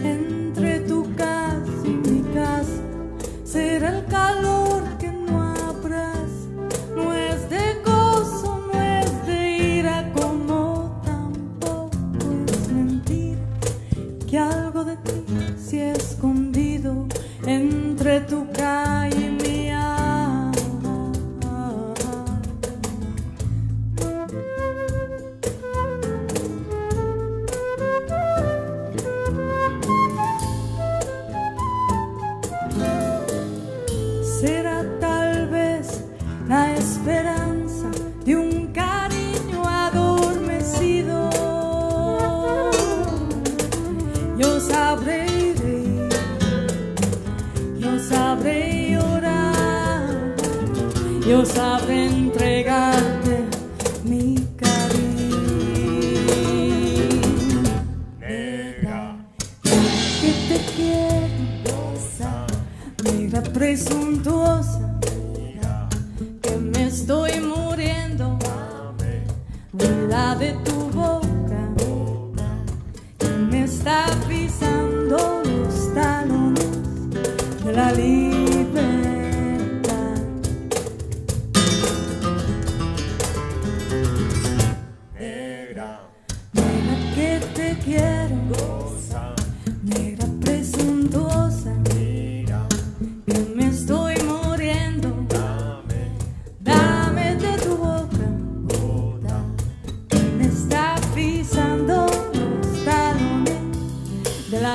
Entre tu casa y mi casa será el calor que no abras no es de gozo no es de ira como tampoco es sentir que algo de ti se ha escondido entre tu. casa sabré llorar, yo sabré entregarte mi cariño. Negra, que te quiero, besar, negra presuntuosa, que me estoy muriendo, la de tu boca, que me está pisando los talones de la línea.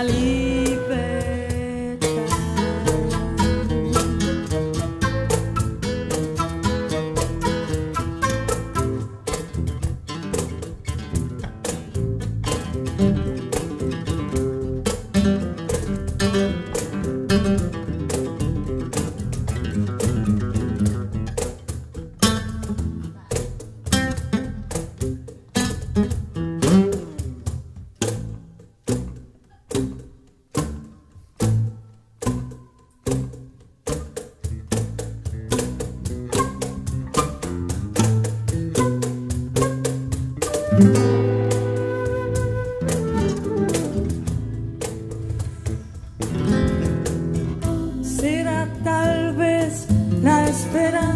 thank mm -hmm. you esperar.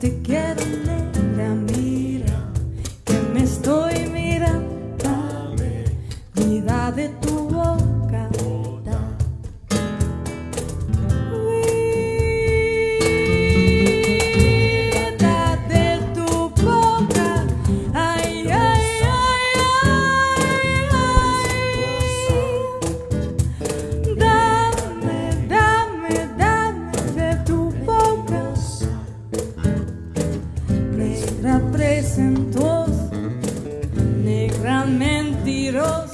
together representó, negra mentirosa.